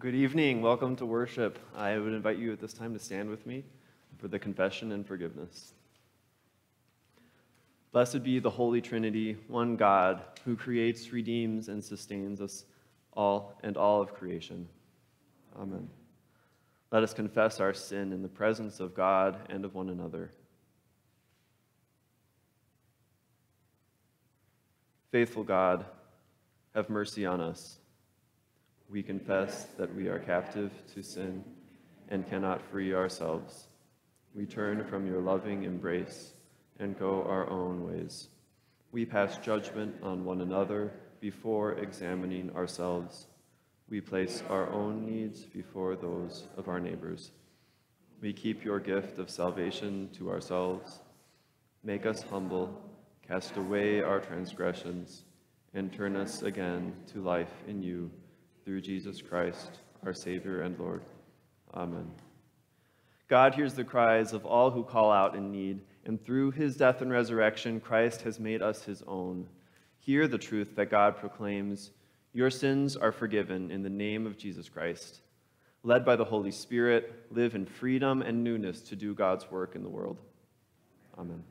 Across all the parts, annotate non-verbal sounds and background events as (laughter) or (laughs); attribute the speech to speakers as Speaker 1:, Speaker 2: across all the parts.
Speaker 1: Good evening. Welcome to worship. I would invite you at this time to stand with me for the confession and forgiveness. Blessed be the Holy Trinity, one God, who creates, redeems, and sustains us all and all of creation. Amen. Let us confess our sin in the presence of God and of one another. Faithful God, have mercy on us. We confess that we are captive to sin and cannot free ourselves. We turn from your loving embrace and go our own ways. We pass judgment on one another before examining ourselves. We place our own needs before those of our neighbors. We keep your gift of salvation to ourselves. Make us humble, cast away our transgressions, and turn us again to life in you through Jesus Christ, our Savior and Lord. Amen. God hears the cries of all who call out in need, and through his death and resurrection, Christ has made us his own. Hear the truth that God proclaims Your sins are forgiven in the name of Jesus Christ. Led by the Holy Spirit, live in freedom and newness to do God's work in the world. Amen.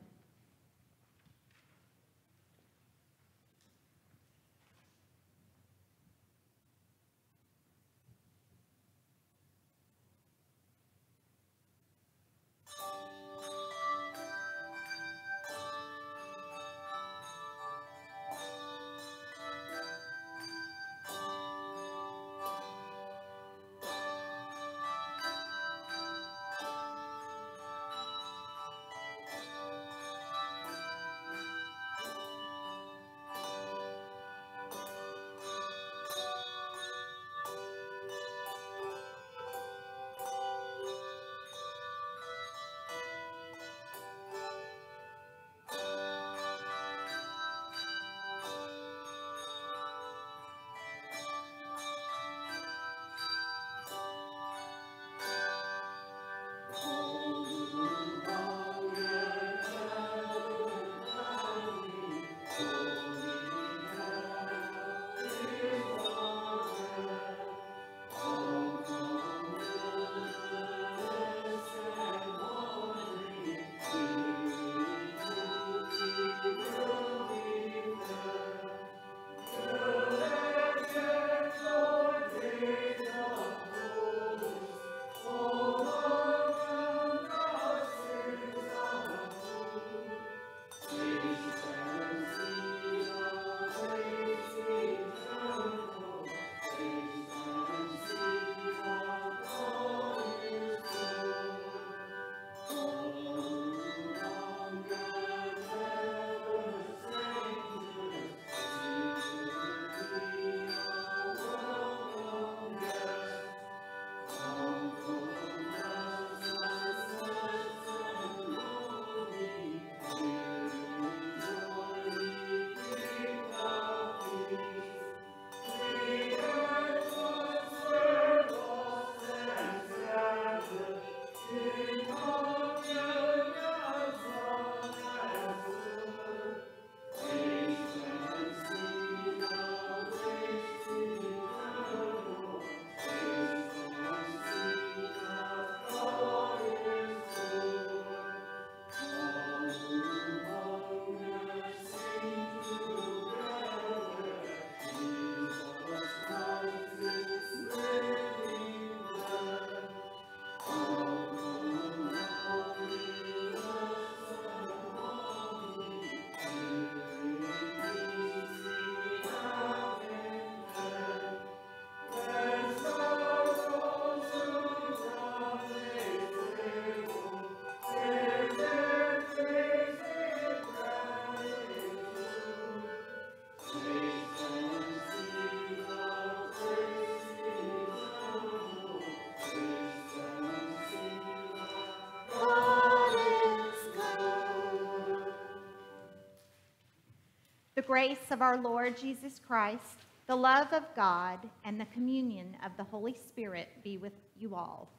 Speaker 2: Grace of our Lord Jesus Christ, the love of God, and the communion of the Holy Spirit be with you all.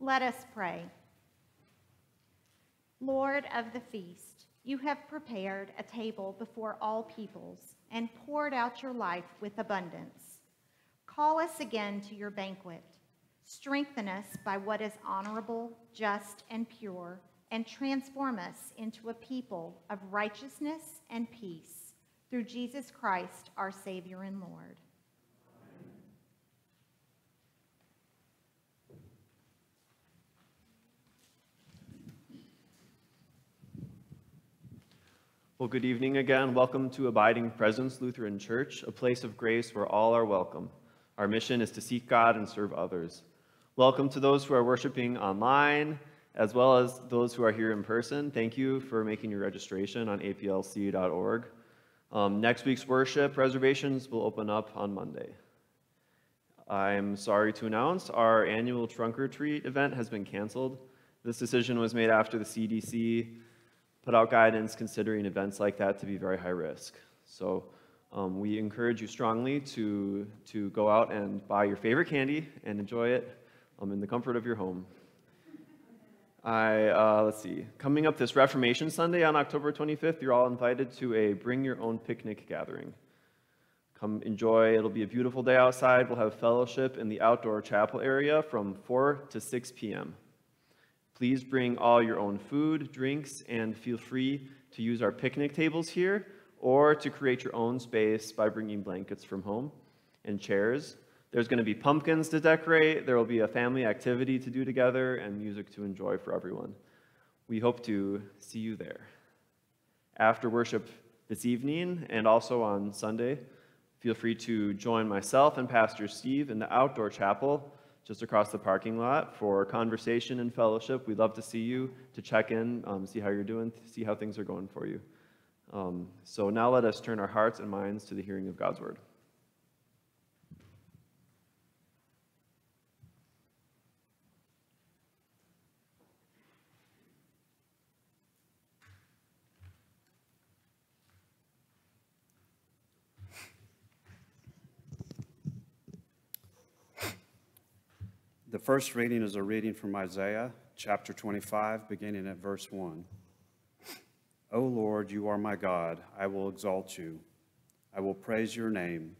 Speaker 2: Let us pray. Lord of the feast, you have prepared a table before all peoples and poured out your life with abundance. Call us again to your banquet. Strengthen us by what is honorable, just, and pure, and transform us into a people of righteousness and peace through Jesus Christ, our Savior and Lord.
Speaker 1: Well, good evening again. Welcome to Abiding Presence Lutheran Church, a place of grace where all are welcome. Our mission is to seek God and serve others. Welcome to those who are worshiping online, as well as those who are here in person. Thank you for making your registration on aplc.org. Um, next week's worship reservations will open up on Monday. I'm sorry to announce our annual trunk or treat event has been canceled. This decision was made after the CDC put out guidance considering events like that to be very high risk. So um, we encourage you strongly to, to go out and buy your favorite candy and enjoy it um, in the comfort of your home. I, uh, let's see, coming up this Reformation Sunday on October 25th, you're all invited to a bring your own picnic gathering. Come enjoy, it'll be a beautiful day outside. We'll have fellowship in the outdoor chapel area from 4 to 6 p.m. Please bring all your own food, drinks, and feel free to use our picnic tables here or to create your own space by bringing blankets from home and chairs. There's going to be pumpkins to decorate, there will be a family activity to do together, and music to enjoy for everyone. We hope to see you there. After worship this evening and also on Sunday, feel free to join myself and Pastor Steve in the outdoor chapel just across the parking lot for conversation and fellowship. We'd love to see you, to check in, um, see how you're doing, see how things are going for you. Um, so now let us turn our hearts and minds to the hearing of God's word.
Speaker 3: The first reading is a reading from Isaiah chapter 25, beginning at verse 1. O Lord, you are my God. I will exalt you. I will praise your name,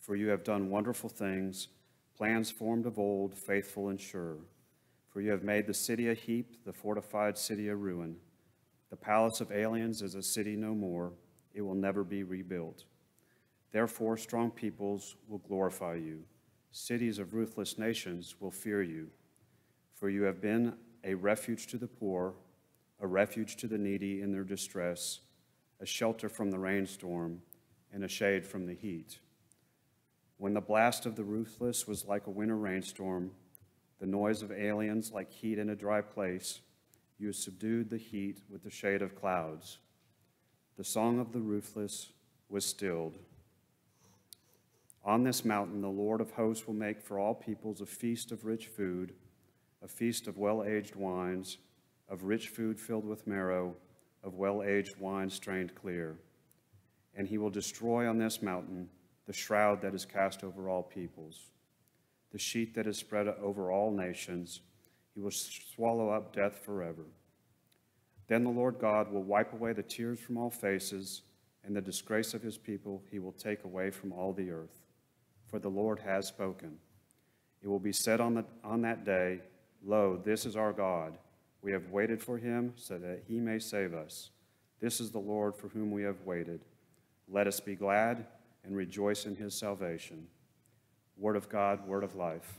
Speaker 3: for you have done wonderful things, plans formed of old, faithful and sure. For you have made the city a heap, the fortified city a ruin. The palace of aliens is a city no more. It will never be rebuilt. Therefore, strong peoples will glorify you Cities of ruthless nations will fear you, for you have been a refuge to the poor, a refuge to the needy in their distress, a shelter from the rainstorm, and a shade from the heat. When the blast of the ruthless was like a winter rainstorm, the noise of aliens like heat in a dry place, you subdued the heat with the shade of clouds. The song of the ruthless was stilled. On this mountain, the Lord of hosts will make for all peoples a feast of rich food, a feast of well aged wines, of rich food filled with marrow, of well aged wine strained clear. And he will destroy on this mountain the shroud that is cast over all peoples, the sheet that is spread over all nations. He will swallow up death forever. Then the Lord God will wipe away the tears from all faces, and the disgrace of his people he will take away from all the earth for the Lord has spoken. It will be said on, the, on that day, Lo, this is our God. We have waited for him so that he may save us. This is the Lord for whom we have waited. Let us be glad and rejoice in his salvation. Word of God, word of life.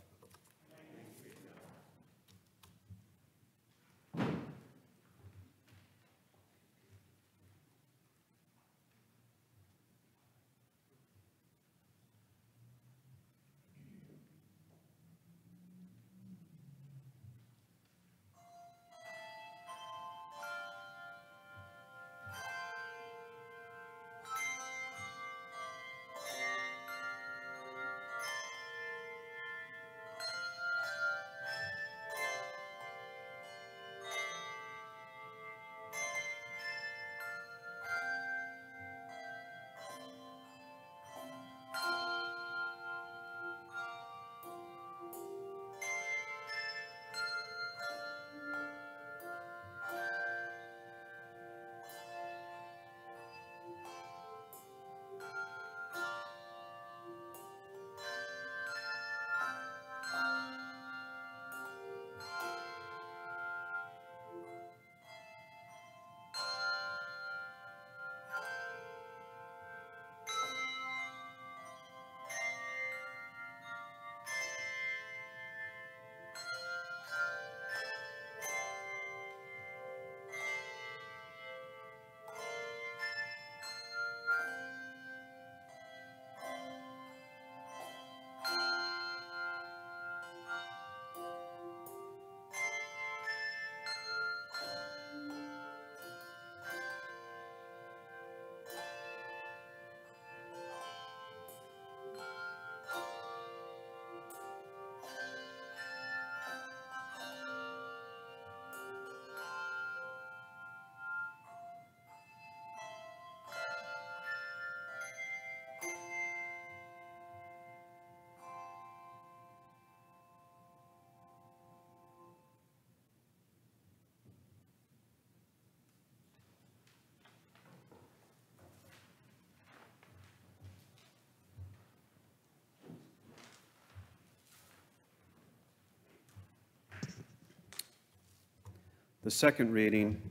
Speaker 3: The second reading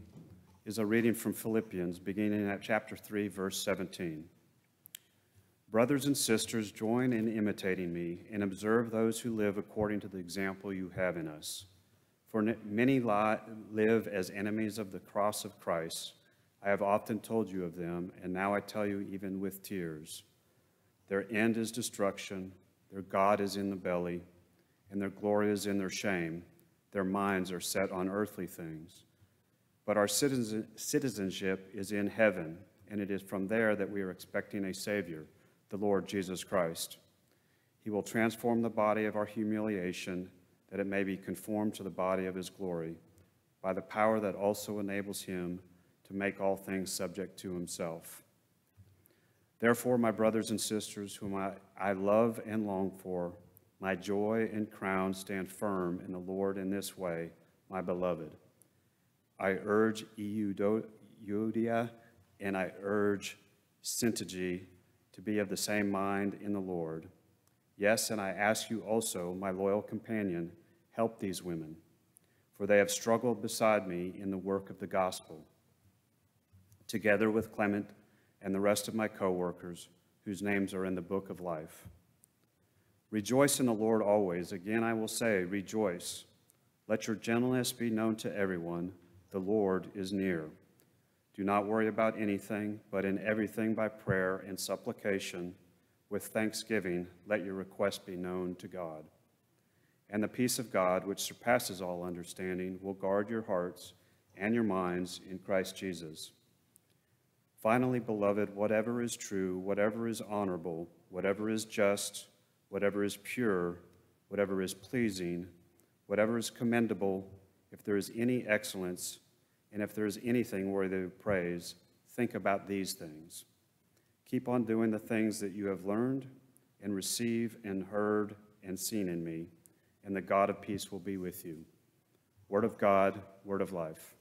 Speaker 3: is a reading from Philippians, beginning at chapter 3, verse 17. Brothers and sisters, join in imitating me and observe those who live according to the example you have in us. For many live as enemies of the cross of Christ. I have often told you of them, and now I tell you even with tears. Their end is destruction, their God is in the belly, and their glory is in their shame. Their minds are set on earthly things. But our citizenship is in heaven, and it is from there that we are expecting a Savior, the Lord Jesus Christ. He will transform the body of our humiliation that it may be conformed to the body of his glory, by the power that also enables him to make all things subject to himself. Therefore, my brothers and sisters, whom I, I love and long for, my joy and crown stand firm in the Lord in this way, my beloved. I urge Euodia and I urge Syntyche to be of the same mind in the Lord. Yes, and I ask you also, my loyal companion, help these women, for they have struggled beside me in the work of the gospel together with Clement and the rest of my co-workers whose names are in the book of life. Rejoice in the Lord always. Again, I will say, rejoice. Let your gentleness be known to everyone. The Lord is near. Do not worry about anything, but in everything by prayer and supplication, with thanksgiving, let your request be known to God. And the peace of God, which surpasses all understanding, will guard your hearts and your minds in Christ Jesus. Finally, beloved, whatever is true, whatever is honorable, whatever is just, whatever is pure, whatever is pleasing, whatever is commendable, if there is any excellence, and if there is anything worthy of praise, think about these things. Keep on doing the things that you have learned and received and heard and seen in me, and the God of peace will be with you. Word of God, word of life.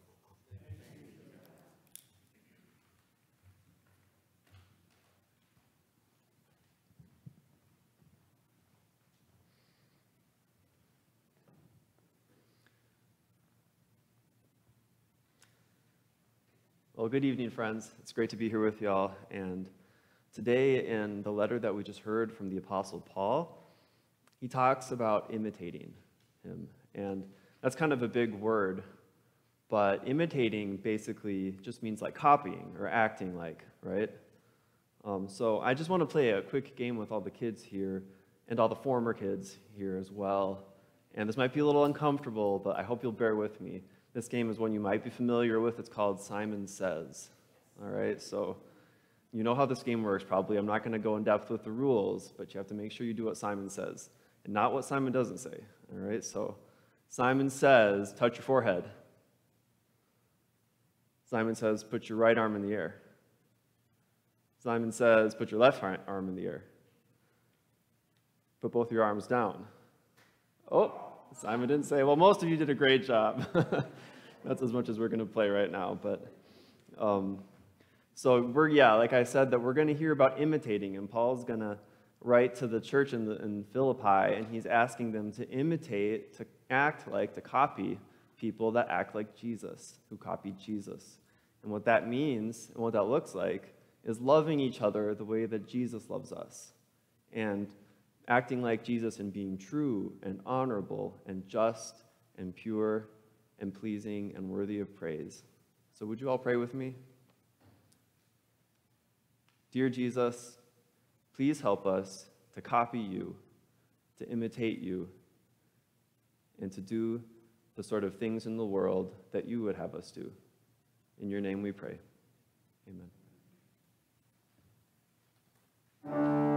Speaker 1: Well, good evening, friends. It's great to be here with y'all. And today, in the letter that we just heard from the Apostle Paul, he talks about imitating him. And that's kind of a big word, but imitating basically just means like copying or acting like, right? Um, so I just want to play a quick game with all the kids here and all the former kids here as well. And this might be a little uncomfortable, but I hope you'll bear with me. This game is one you might be familiar with. It's called Simon Says. All right, so you know how this game works probably. I'm not going to go in depth with the rules, but you have to make sure you do what Simon says and not what Simon doesn't say. All right, so Simon says, touch your forehead. Simon says, put your right arm in the air. Simon says, put your left arm in the air. Put both your arms down. Oh, Simon didn't say, well, most of you did a great job. (laughs) That's as much as we're going to play right now. But um, so we're, yeah, like I said, that we're going to hear about imitating, and Paul's going to write to the church in, the, in Philippi, and he's asking them to imitate, to act like, to copy people that act like Jesus, who copied Jesus. And what that means and what that looks like is loving each other the way that Jesus loves us. And acting like Jesus and being true and honorable and just and pure and pleasing and worthy of praise. So, would you all pray with me? Dear Jesus, please help us to copy you, to imitate you, and to do the sort of things in the world that you would have us do. In your name we pray. Amen.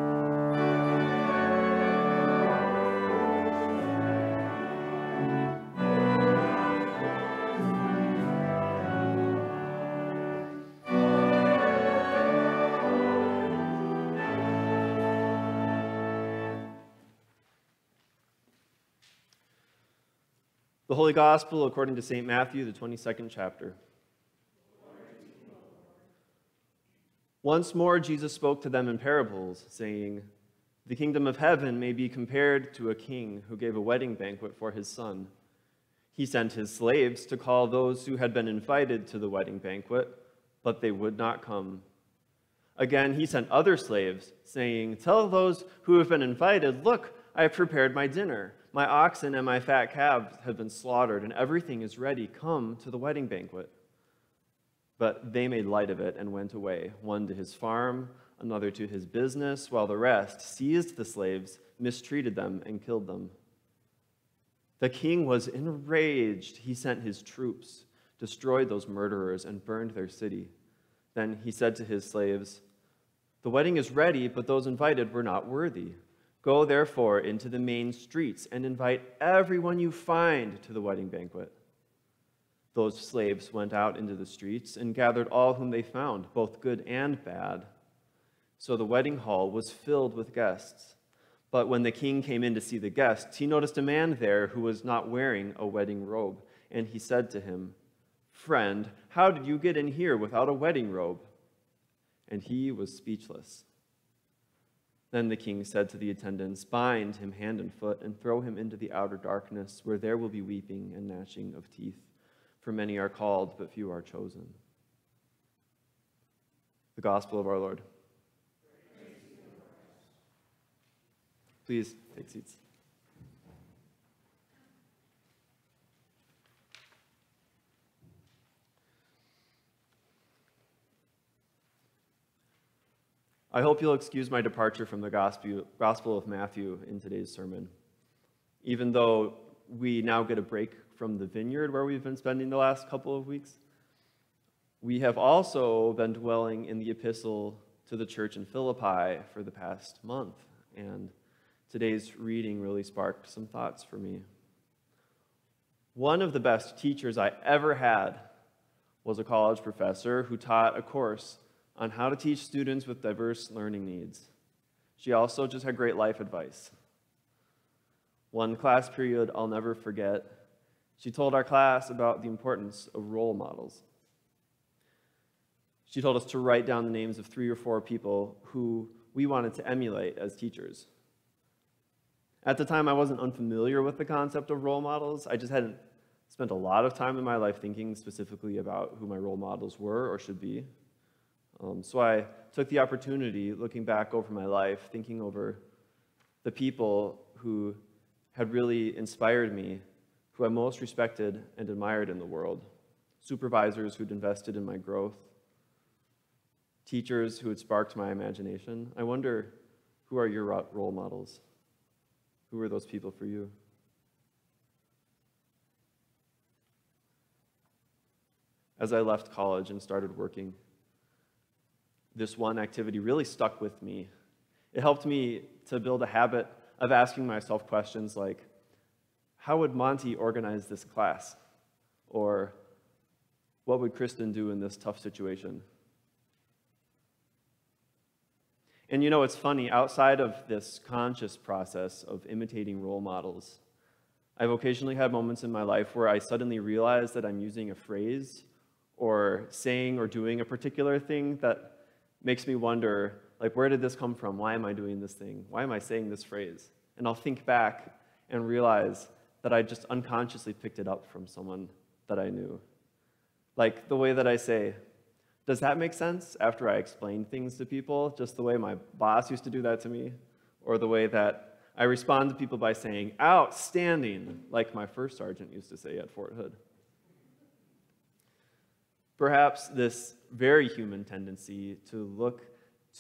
Speaker 1: Holy Gospel according to St. Matthew, the 22nd chapter. Once more, Jesus spoke to them in parables, saying, The kingdom of heaven may be compared to a king who gave a wedding banquet for his son. He sent his slaves to call those who had been invited to the wedding banquet, but they would not come. Again, he sent other slaves, saying, Tell those who have been invited, Look, I have prepared my dinner. My oxen and my fat calves have been slaughtered, and everything is ready. Come to the wedding banquet. But they made light of it and went away, one to his farm, another to his business, while the rest seized the slaves, mistreated them, and killed them. The king was enraged. He sent his troops, destroyed those murderers, and burned their city. Then he said to his slaves, The wedding is ready, but those invited were not worthy. Go therefore into the main streets and invite everyone you find to the wedding banquet. Those slaves went out into the streets and gathered all whom they found, both good and bad. So the wedding hall was filled with guests. But when the king came in to see the guests, he noticed a man there who was not wearing a wedding robe. And he said to him, Friend, how did you get in here without a wedding robe? And he was speechless. Then the king said to the attendants, Bind him hand and foot and throw him into the outer darkness, where there will be weeping and gnashing of teeth. For many are called, but few are chosen. The Gospel of our Lord. Please take seats. I hope you'll excuse my departure from the Gospel of Matthew in today's sermon. Even though we now get a break from the vineyard where we've been spending the last couple of weeks, we have also been dwelling in the epistle to the church in Philippi for the past month. And today's reading really sparked some thoughts for me. One of the best teachers I ever had was a college professor who taught a course on how to teach students with diverse learning needs. She also just had great life advice. One class period I'll never forget, she told our class about the importance of role models. She told us to write down the names of three or four people who we wanted to emulate as teachers. At the time, I wasn't unfamiliar with the concept of role models. I just hadn't spent a lot of time in my life thinking specifically about who my role models were or should be. Um, so I took the opportunity, looking back over my life, thinking over the people who had really inspired me, who I most respected and admired in the world, supervisors who'd invested in my growth, teachers who had sparked my imagination. I wonder, who are your role models? Who were those people for you? As I left college and started working, this one activity really stuck with me. It helped me to build a habit of asking myself questions like, how would Monty organize this class? Or what would Kristen do in this tough situation? And you know, it's funny, outside of this conscious process of imitating role models, I've occasionally had moments in my life where I suddenly realize that I'm using a phrase or saying or doing a particular thing that makes me wonder, like, where did this come from? Why am I doing this thing? Why am I saying this phrase? And I'll think back and realize that I just unconsciously picked it up from someone that I knew. Like the way that I say, does that make sense after I explain things to people, just the way my boss used to do that to me? Or the way that I respond to people by saying, outstanding, like my first sergeant used to say at Fort Hood? Perhaps this very human tendency to look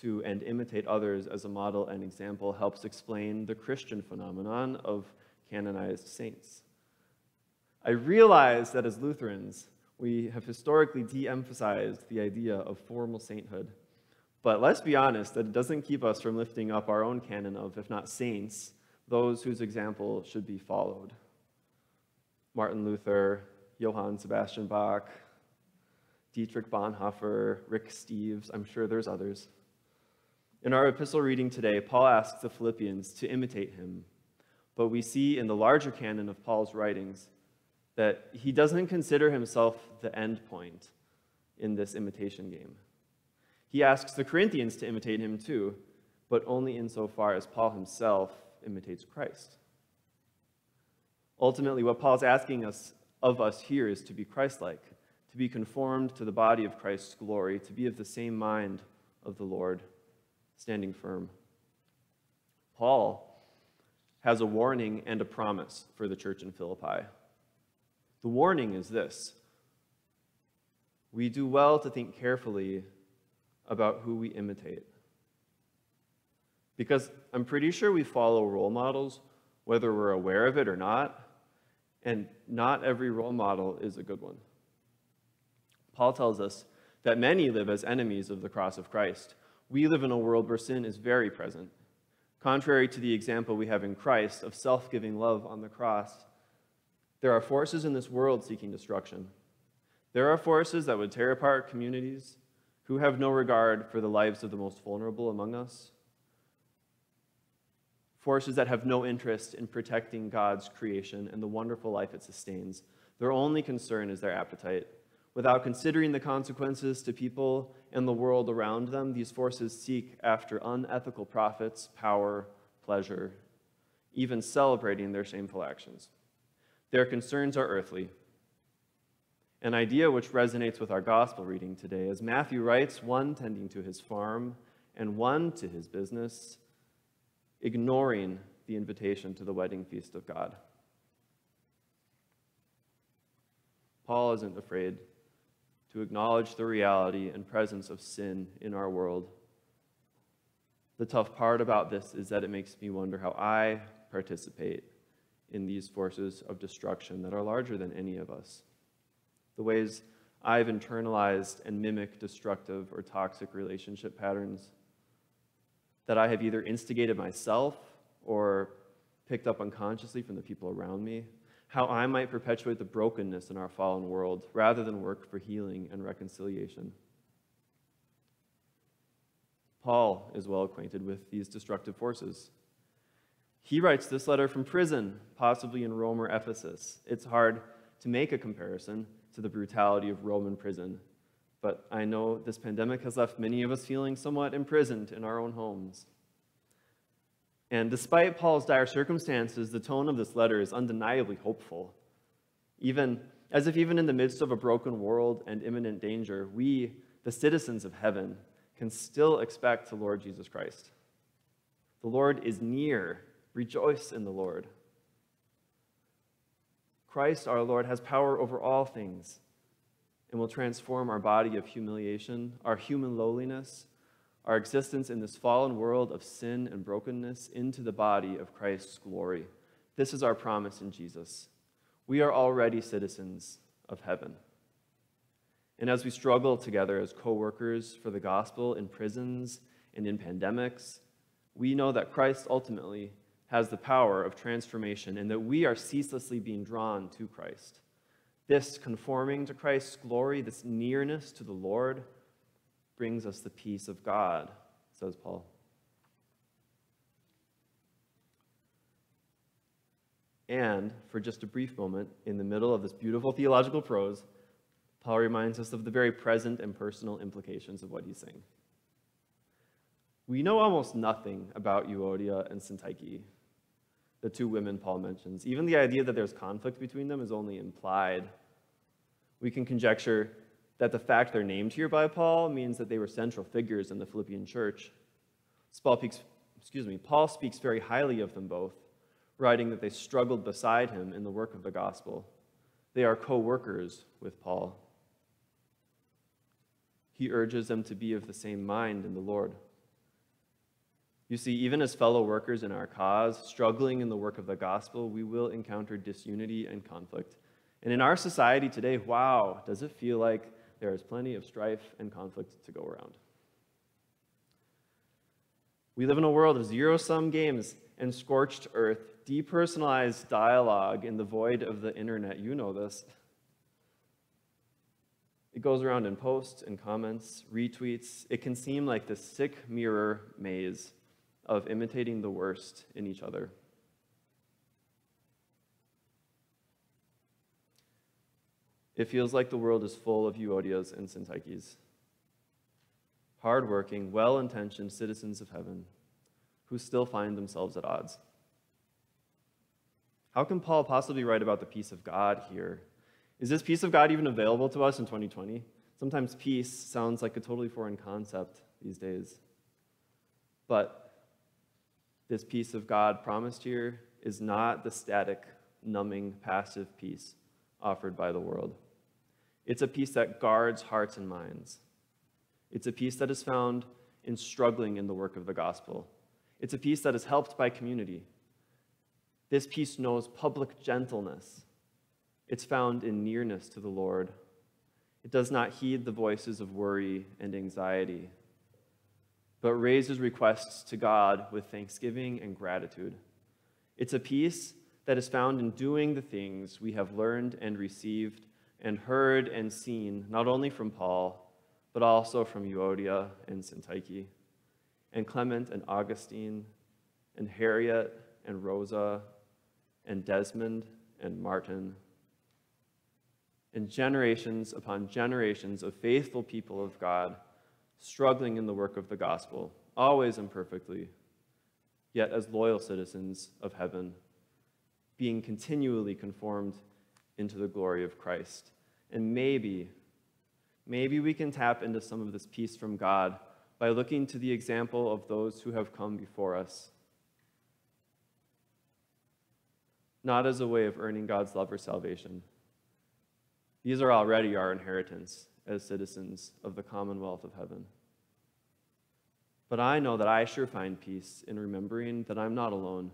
Speaker 1: to and imitate others as a model and example helps explain the Christian phenomenon of canonized saints. I realize that as Lutherans, we have historically de emphasized the idea of formal sainthood. But let's be honest, that it doesn't keep us from lifting up our own canon of, if not saints, those whose example should be followed. Martin Luther, Johann Sebastian Bach, Dietrich Bonhoeffer, Rick Steves, I'm sure there's others. In our epistle reading today, Paul asks the Philippians to imitate him. But we see in the larger canon of Paul's writings that he doesn't consider himself the end point in this imitation game. He asks the Corinthians to imitate him too, but only insofar as Paul himself imitates Christ. Ultimately, what Paul's asking us of us here is to be Christ like, to be conformed to the body of Christ's glory, to be of the same mind of the Lord, standing firm. Paul has a warning and a promise for the church in Philippi. The warning is this we do well to think carefully about who we imitate. Because I'm pretty sure we follow role models, whether we're aware of it or not, and not every role model is a good one. Paul tells us that many live as enemies of the cross of Christ. We live in a world where sin is very present. Contrary to the example we have in Christ of self giving love on the cross, there are forces in this world seeking destruction. There are forces that would tear apart communities who have no regard for the lives of the most vulnerable among us. Forces that have no interest in protecting God's creation and the wonderful life it sustains. Their only concern is their appetite. Without considering the consequences to people and the world around them, these forces seek after unethical profits, power, pleasure, even celebrating their shameful actions. Their concerns are earthly, an idea which resonates with our gospel reading today, as Matthew writes, one tending to his farm and one to his business, ignoring the invitation to the wedding feast of God. Paul isn't afraid to acknowledge the reality and presence of sin in our world. The tough part about this is that it makes me wonder how I participate in these forces of destruction that are larger than any of us the ways I've internalized and mimicked destructive or toxic relationship patterns that I have either instigated myself or picked up unconsciously from the people around me, how I might perpetuate the brokenness in our fallen world rather than work for healing and reconciliation. Paul is well acquainted with these destructive forces. He writes this letter from prison, possibly in Rome or Ephesus. It's hard to make a comparison to the brutality of Roman prison. But I know this pandemic has left many of us feeling somewhat imprisoned in our own homes. And despite Paul's dire circumstances, the tone of this letter is undeniably hopeful. Even as if even in the midst of a broken world and imminent danger, we, the citizens of heaven, can still expect the Lord Jesus Christ. The Lord is near. Rejoice in the Lord. Christ our Lord has power over all things and will transform our body of humiliation, our human lowliness, our existence in this fallen world of sin and brokenness into the body of Christ's glory. This is our promise in Jesus. We are already citizens of heaven. And as we struggle together as co workers for the gospel in prisons and in pandemics, we know that Christ ultimately has the power of transformation and that we are ceaselessly being drawn to Christ. This conforming to Christ's glory, this nearness to the Lord, brings us the peace of God, says Paul. And for just a brief moment, in the middle of this beautiful theological prose, Paul reminds us of the very present and personal implications of what he's saying. We know almost nothing about Euodia and Syntyche, the two women Paul mentions. Even the idea that there's conflict between them is only implied. We can conjecture that the fact they're named here by Paul means that they were central figures in the Philippian church. Paul speaks, excuse me, Paul speaks very highly of them both, writing that they struggled beside him in the work of the gospel. They are co workers with Paul. He urges them to be of the same mind in the Lord. You see, even as fellow workers in our cause, struggling in the work of the gospel, we will encounter disunity and conflict. And in our society today, wow, does it feel like there is plenty of strife and conflict to go around? We live in a world of zero sum games and scorched earth, depersonalized dialogue in the void of the internet. You know this. It goes around in posts and comments, retweets. It can seem like the sick mirror maze of imitating the worst in each other. It feels like the world is full of Euodias and Syntyches, hardworking, well intentioned citizens of heaven who still find themselves at odds. How can Paul possibly write about the peace of God here Is this peace of God even available to us in 2020? Sometimes peace sounds like a totally foreign concept these days. But this peace of God promised here is not the static, numbing, passive peace offered by the world. It's a peace that guards hearts and minds. It's a peace that is found in struggling in the work of the gospel. It's a peace that is helped by community. This peace knows public gentleness. It's found in nearness to the Lord. It does not heed the voices of worry and anxiety, but raises requests to God with thanksgiving and gratitude. It's a peace that is found in doing the things we have learned and received and heard and seen, not only from Paul, but also from Euodia and Syntyche, and Clement and Augustine, and Harriet and Rosa, and Desmond and Martin, and generations upon generations of faithful people of God struggling in the work of the gospel, always imperfectly, yet as loyal citizens of heaven, being continually conformed into the glory of Christ. And maybe, maybe we can tap into some of this peace from God by looking to the example of those who have come before us. Not as a way of earning God's love or salvation. These are already our inheritance as citizens of the commonwealth of heaven. But I know that I sure find peace in remembering that I'm not alone,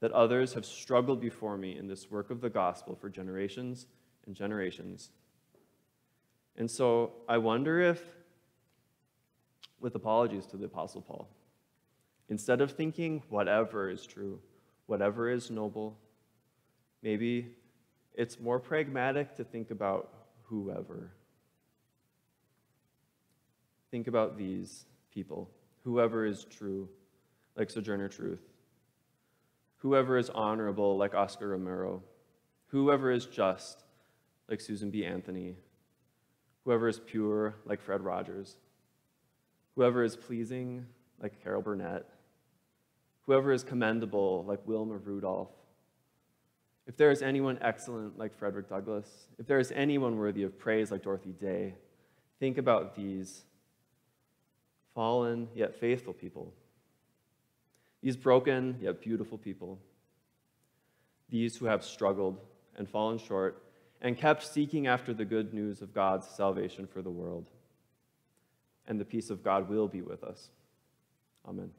Speaker 1: that others have struggled before me in this work of the gospel for generations and generations. And so I wonder if, with apologies to the Apostle Paul, instead of thinking whatever is true, whatever is noble, maybe it's more pragmatic to think about whoever. Think about these people. Whoever is true, like Sojourner Truth. Whoever is honorable, like Oscar Romero. Whoever is just, like Susan B. Anthony. Whoever is pure, like Fred Rogers. Whoever is pleasing, like Carol Burnett. Whoever is commendable, like Wilma Rudolph. If there is anyone excellent, like Frederick Douglass, if there is anyone worthy of praise, like Dorothy Day, think about these fallen yet faithful people. These broken yet beautiful people. These who have struggled and fallen short and kept seeking after the good news of God's salvation for the world. And the peace of God will be with us. Amen.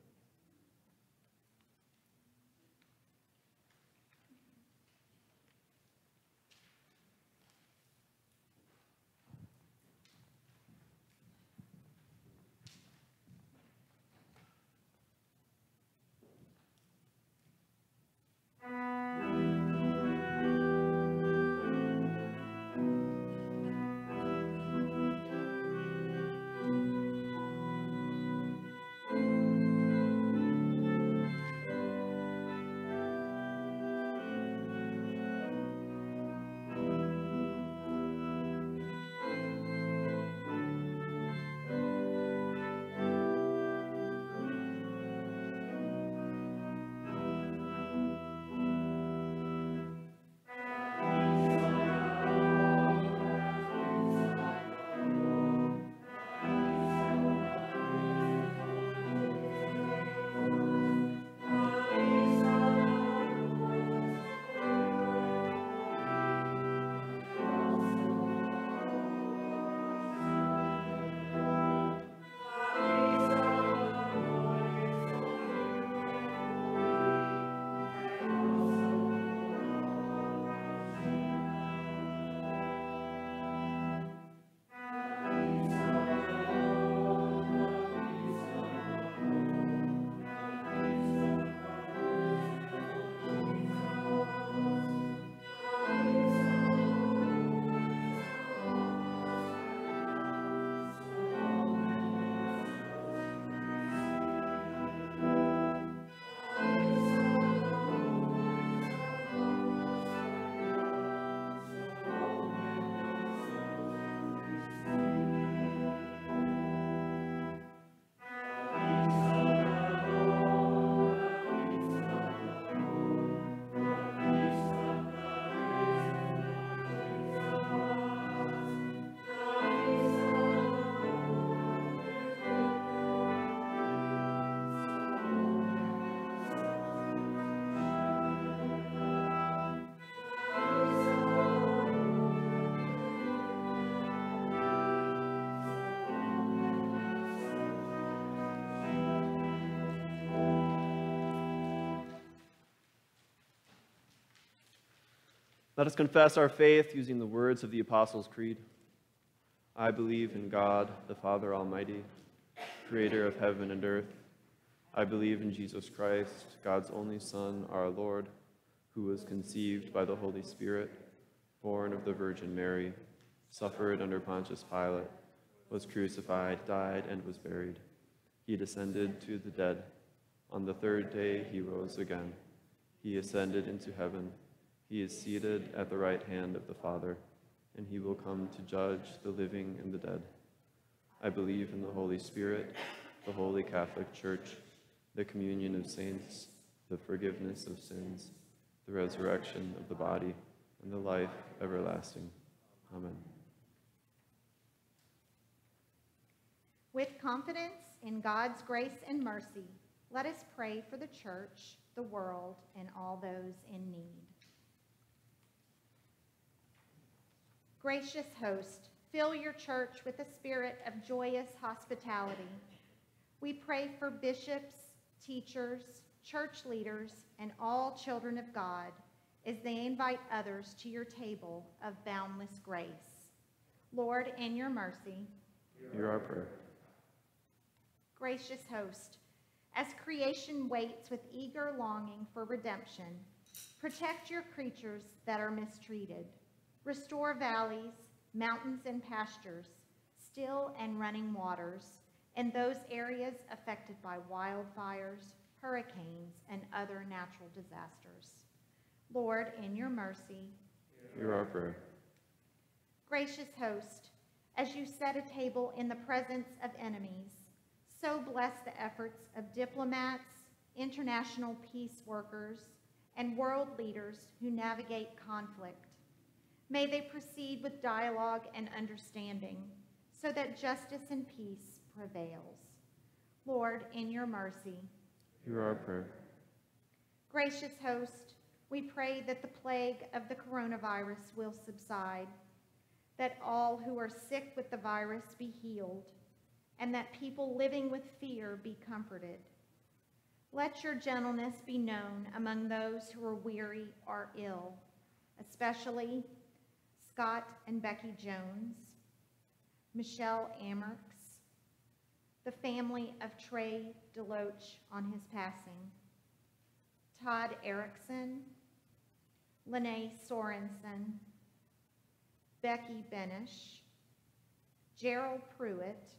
Speaker 1: Let us confess our faith using the words of the Apostles' Creed. I believe in God, the Father Almighty, creator of heaven and earth. I believe in Jesus Christ, God's only Son, our Lord, who was conceived by the Holy Spirit, born of the Virgin Mary, suffered under Pontius Pilate, was crucified, died, and was buried. He descended to the dead. On the third day he rose again. He ascended into heaven. He is seated at the right hand of the Father, and he will come to judge the living and the dead. I believe in the Holy Spirit, the holy Catholic Church, the communion of saints, the forgiveness of sins, the resurrection of the body, and the life everlasting. Amen.
Speaker 2: With confidence in God's grace and mercy, let us pray for the church, the world, and all those in need. Gracious host, fill your church with a spirit of joyous hospitality. We pray for bishops, teachers, church leaders, and all children of God as they invite others to your table of boundless grace. Lord, in your mercy,
Speaker 1: Hear our prayer.
Speaker 2: Gracious host, as creation waits with eager longing for redemption, protect your creatures that are mistreated. Restore valleys, mountains, and pastures, still and running waters, and those areas affected by wildfires, hurricanes, and other natural disasters. Lord, in your mercy,
Speaker 1: Hear our prayer.
Speaker 2: Gracious host, as you set a table in the presence of enemies, so bless the efforts of diplomats, international peace workers, and world leaders who navigate conflict. May they proceed with dialogue and understanding so that justice and peace prevails. Lord, in your mercy,
Speaker 1: Hear our prayer.
Speaker 2: Gracious host, we pray that the plague of the coronavirus will subside, that all who are sick with the virus be healed, and that people living with fear be comforted. Let your gentleness be known among those who are weary or ill, especially Scott and Becky Jones, Michelle Amerks, the family of Trey Deloach on his passing, Todd Erickson, Lene Sorensen, Becky Benish, Gerald Pruitt,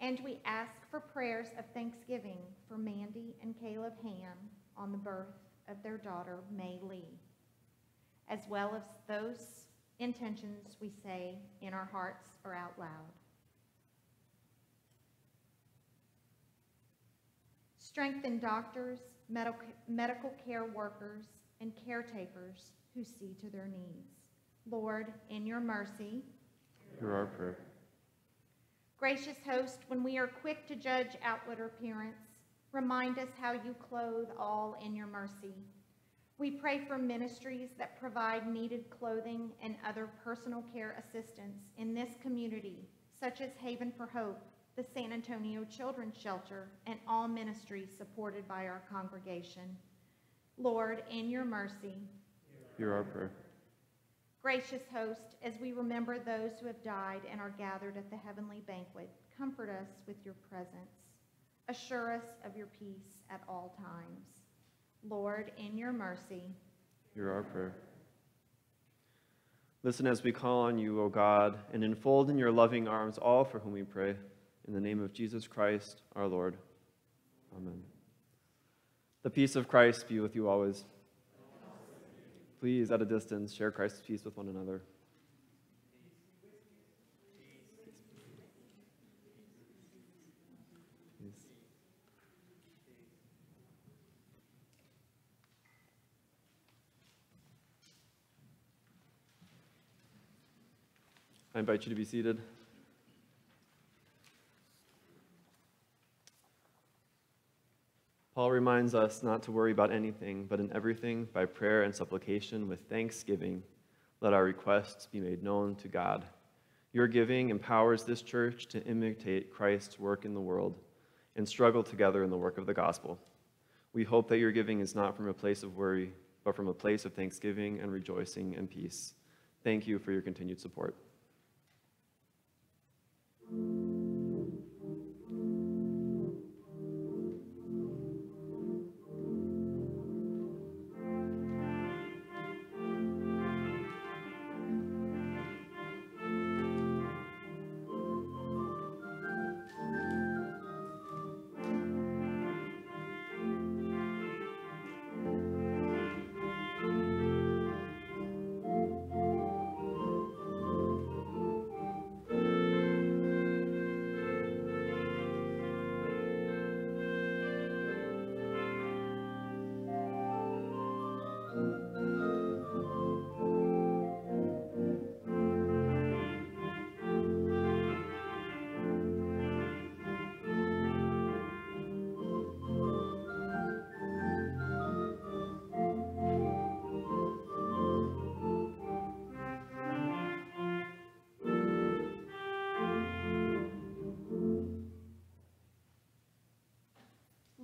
Speaker 2: and we ask for prayers of thanksgiving for Mandy and Caleb Ham on the birth of their daughter, May Lee, as well as those intentions we say in our hearts or out loud. Strengthen doctors, medical, medical care workers, and caretakers who see to their needs. Lord, in your mercy,
Speaker 1: Hear our prayer.
Speaker 2: Gracious host, when we are quick to judge outward appearance, remind us how you clothe all in your mercy. We pray for ministries that provide needed clothing and other personal care assistance in this community, such as Haven for Hope, the San Antonio Children's Shelter, and all ministries supported by our congregation. Lord, in your mercy,
Speaker 1: Hear our prayer.
Speaker 2: Gracious host, as we remember those who have died and are gathered at the heavenly banquet, comfort us with your presence. Assure us of your peace at all times. Lord, in your mercy,
Speaker 1: Hear our prayer. Listen as we call on you, O God, and enfold in your loving arms all for whom we pray. In the name of Jesus Christ, our Lord. Amen. The peace of Christ be with you always. Please, at a distance, share Christ's peace with one another. I invite you to be seated. Paul reminds us not to worry about anything, but in everything, by prayer and supplication with thanksgiving, let our requests be made known to God. Your giving empowers this church to imitate Christ's work in the world and struggle together in the work of the gospel. We hope that your giving is not from a place of worry, but from a place of thanksgiving and rejoicing and peace. Thank you for your continued support.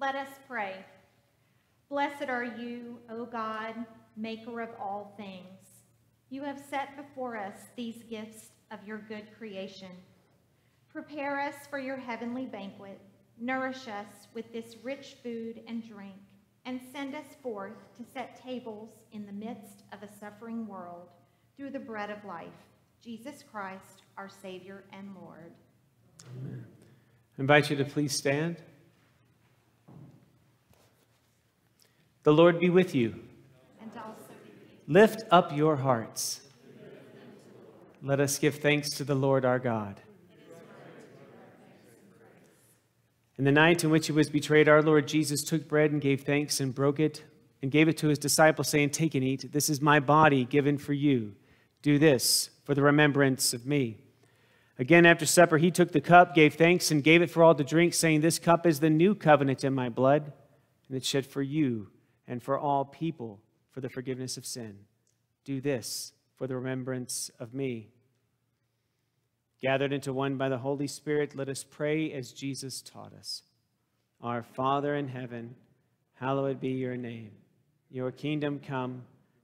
Speaker 2: Let us pray. Blessed are you, O God, maker of all things. You have set before us these gifts of your good creation. Prepare us for your heavenly banquet. Nourish us with this rich food and drink, and send us forth to set tables in the midst of a suffering world through the bread of life, Jesus Christ, our Savior and Lord.
Speaker 4: Amen. I invite you to please stand. The Lord be with you.
Speaker 2: And also
Speaker 4: Lift up your hearts. Let us give thanks to the Lord our God. In the night in which he was betrayed, our Lord Jesus took bread and gave thanks and broke it and gave it to his disciples, saying, Take and eat. This is my body given for you. Do this for the remembrance of me. Again, after supper, he took the cup, gave thanks, and gave it for all to drink, saying, This cup is the new covenant in my blood, and it's shed for you and for all people for the forgiveness of sin. Do this for the remembrance of me. Gathered into one by the Holy Spirit, let us pray as Jesus taught us. Our Father in heaven, hallowed be your name. Your kingdom come,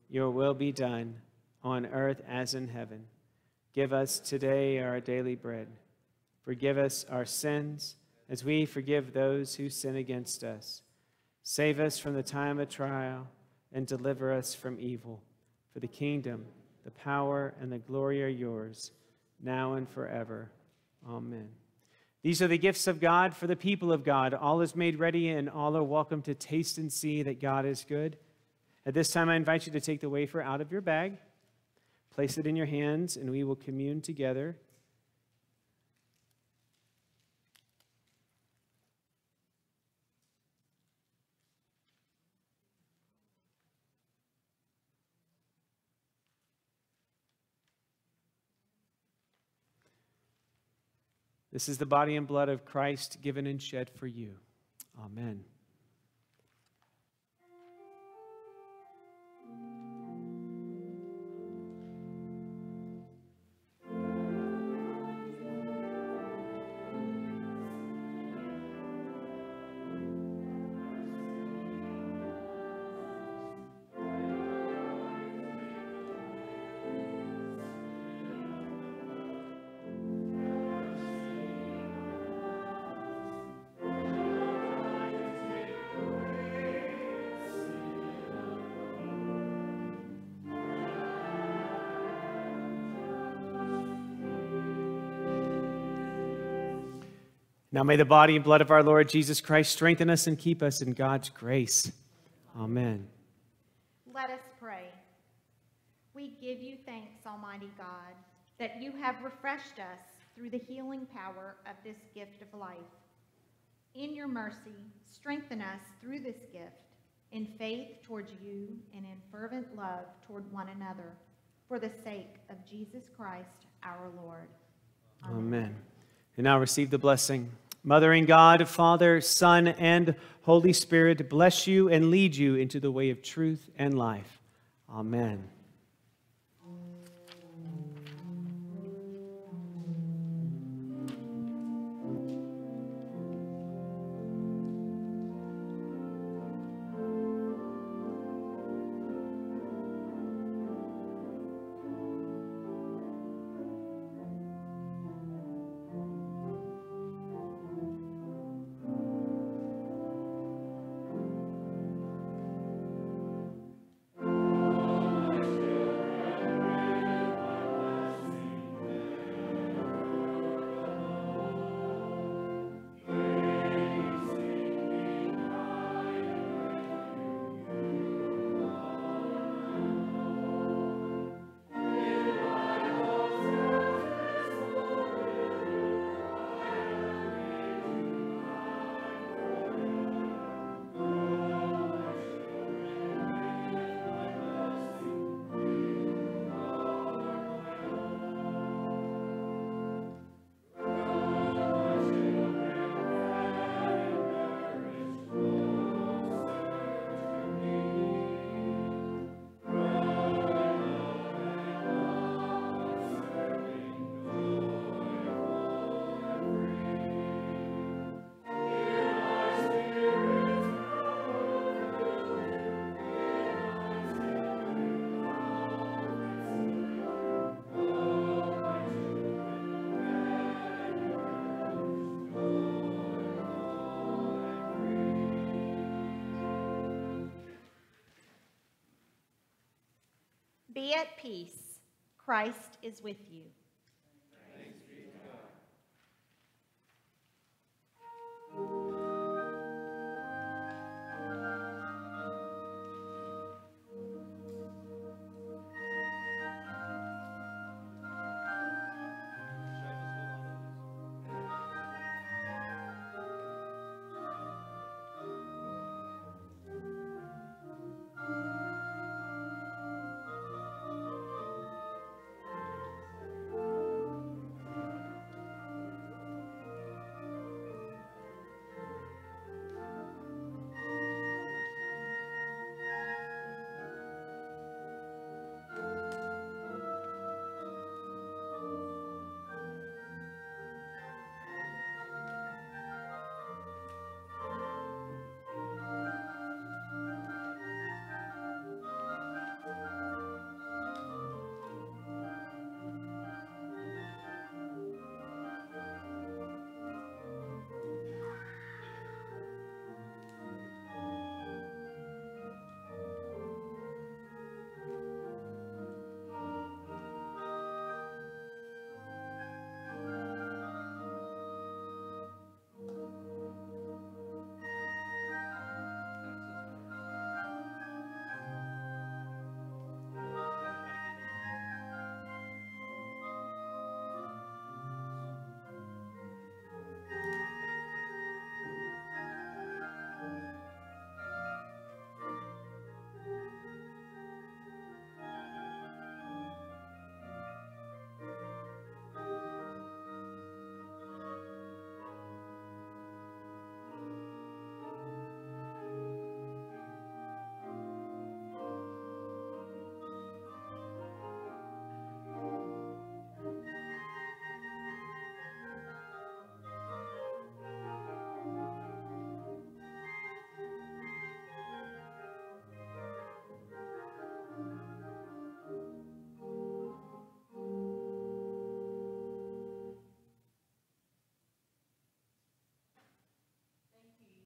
Speaker 4: your will be done, on earth as in heaven. Give us today our daily bread. Forgive us our sins as we forgive those who sin against us. Save us from the time of trial and deliver us from evil. For the kingdom, the power, and the glory are yours, now and forever. Amen. These are the gifts of God for the people of God. All is made ready, and all are welcome to taste and see that God is good. At this time, I invite you to take the wafer out of your bag, place it in your hands, and we will commune together. This is the body and blood of Christ given and shed for you. Amen. Now may the body and blood of our Lord Jesus Christ strengthen us and keep us in God's grace. Amen.
Speaker 2: Let us pray. We give you thanks, Almighty God, that you have refreshed us through the healing power of this gift of life. In your mercy, strengthen us through this gift in faith towards you and in fervent love toward one another, for the sake of Jesus Christ our Lord.
Speaker 4: Amen. And now receive the blessing. Mothering God, Father, Son, and Holy Spirit, bless you and lead you into the way of truth and life. Amen.
Speaker 2: At peace. Christ is with you.